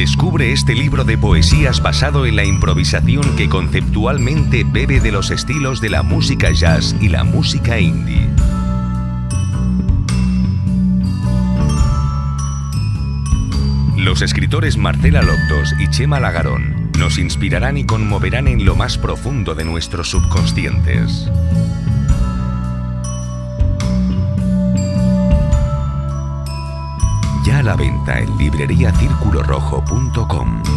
Descubre este libro de poesías basado en la improvisación que conceptualmente bebe de los estilos de la música jazz y la música indie. Los escritores Marcela Loctos y Chema Lagarón nos inspirarán y conmoverán en lo más profundo de nuestros subconscientes. Ya a la venta en libreriacirculorrojo.com.